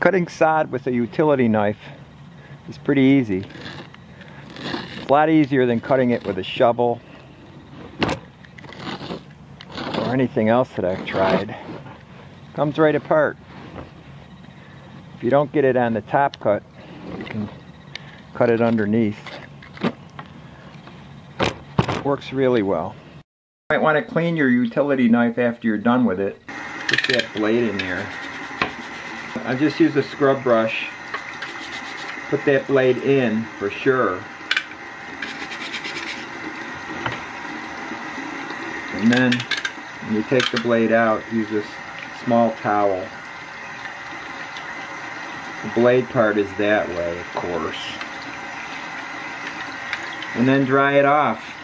Cutting sod with a utility knife is pretty easy. It's a lot easier than cutting it with a shovel or anything else that I've tried. Comes right apart. If you don't get it on the top cut, you can cut it underneath. Works really well. You might want to clean your utility knife after you're done with it. Put that blade in here. I just use a scrub brush. Put that blade in for sure. And then when you take the blade out, use this small towel. The blade part is that way, of course. And then dry it off.